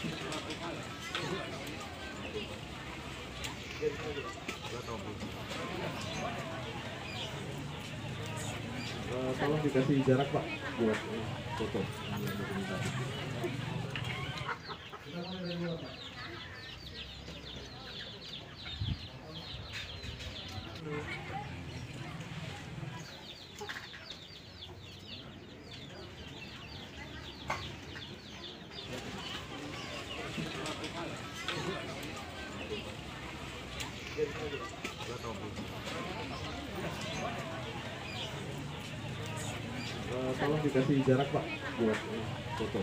Eh, tolong dikasih jarak pak buat foto Thank you. Eh, tolong dikasih jarak pak buat foto.